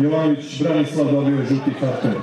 Jovanović Branislav dobio žuti karton.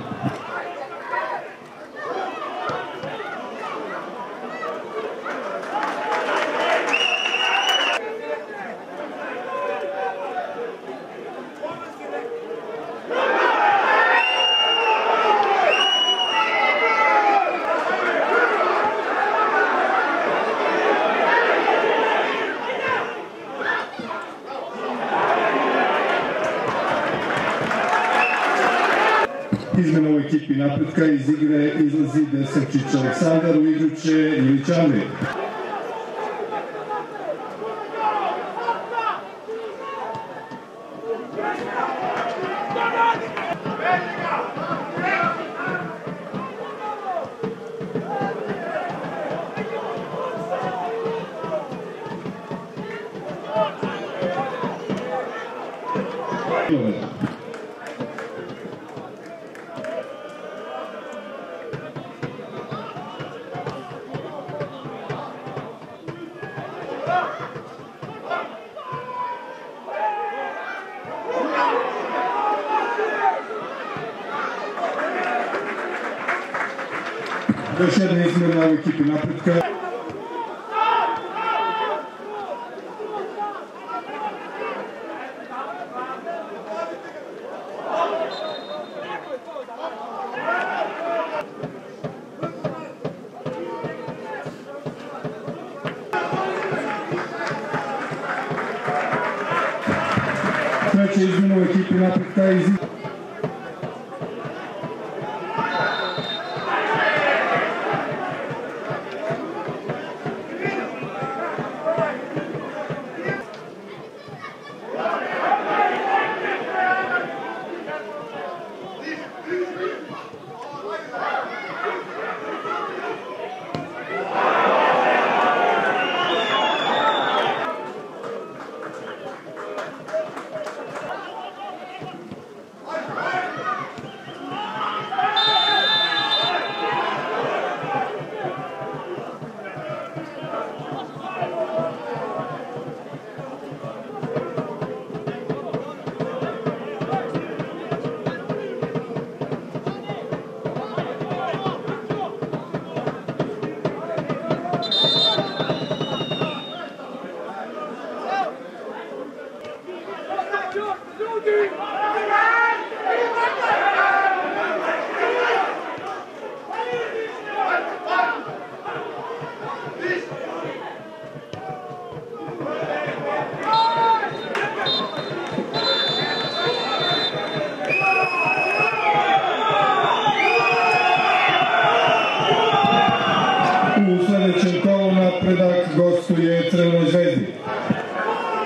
Izmena u ekipi napretka iz igre izlazi Desančić Aleksandar, u igru će Ilić Andrej. Kilometar. Još Дъщерна измена екипи напредка. Treće izmjeno ekipi napredka iz...